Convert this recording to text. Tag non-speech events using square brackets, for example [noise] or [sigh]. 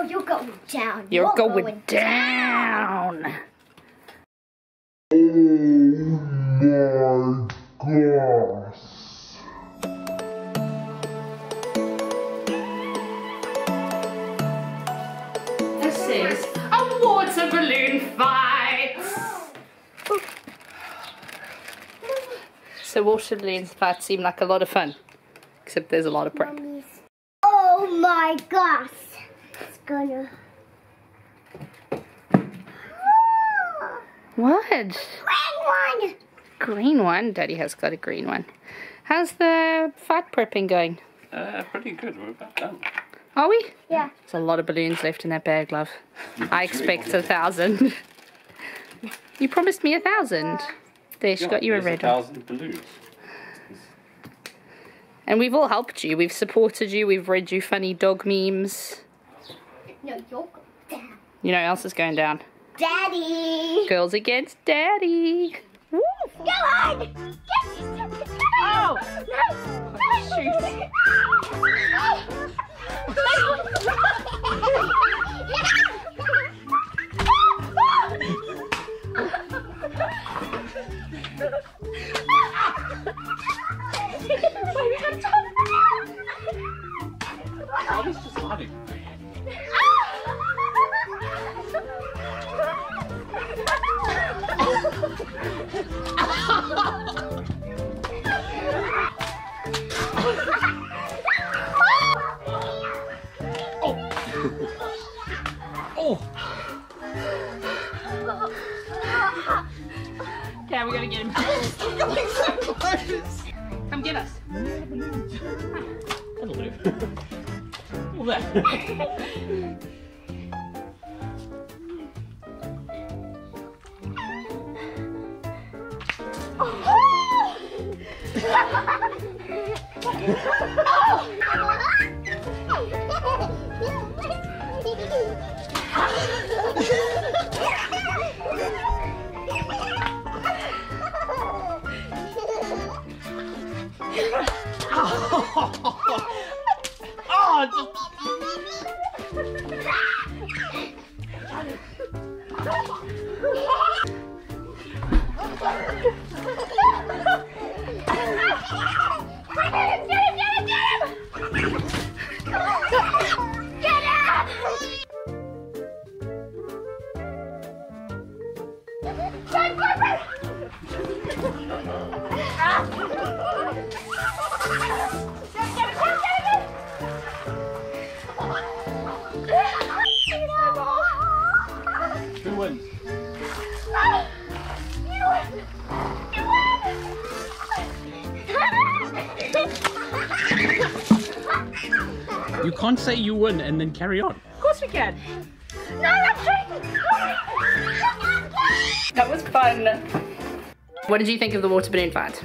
Oh, you're going down. You're, going, down. Oh my gosh. This is a water balloon fight. So water balloons fight seem like a lot of fun, except there's a lot of prep. Oh my gosh. It's gonna. What? Green one. Green one. Daddy has got a green one. How's the fat prepping going? Uh, pretty good. We're about done. Are we? Yeah. There's a lot of balloons left in that bag, love. [laughs] I expect a thousand. [laughs] You promised me a thousand. There, she got you a red one. thousand balloons. And we've all helped you. We've supported you. We've read you funny dog memes. No, you're going down. You know else is going down? Daddy. Girls against daddy. Woo! Go on. Yes. Oh! I [laughs] Oh! Okay, we gotta get him. Come get us. That'll do. Well, [laughs] there. oh, Oh, [laughs] oh, just... [laughs] You can't say you win and then carry on. Of course we can. No, that's true. That was fun. What did you think of the water balloon fight?